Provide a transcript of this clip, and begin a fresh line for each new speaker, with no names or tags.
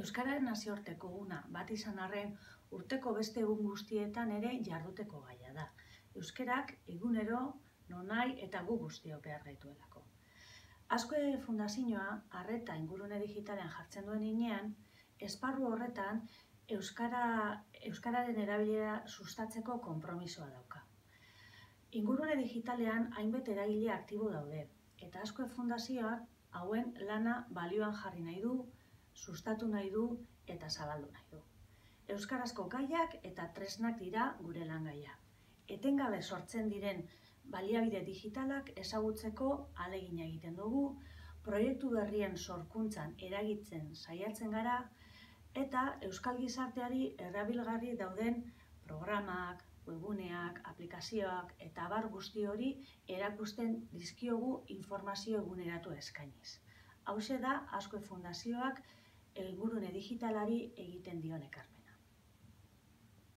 Euskararen nazioarteko una bat izan arren urteko beste egun guztietan ere jarduteko gaia da. Euskarak egunero nonai eta gu guztio behar gaituelako. Azko fundazioa arreta ingurune digitalean jartzen duen inean, esparru horretan Euskara, Euskararen erabilera sustatzeko konpromisoa dauka. Ingurune digitalean hainbet eragile aktibo daude, eta asko fundazioak hauen lana balioan jarri nahi du, sustatu nahi du eta zabaldu nahi du. Euskarazko gaiak eta tresnak dira gure lan gaia. Etengabe sortzen diren baliabide digitalak ezagutzeko alegina egiten dugu, proiektu berrien sorkuntzan eragitzen saiatzen gara, eta Euskal Gizarteari errabilgarri dauden programak, webuneak, aplikazioak eta bar guzti hori erakusten dizkiogu informazio eguneratu eskainiz. Hau da, asko fundazioak elgurune digitalari egiten dion ekarpen.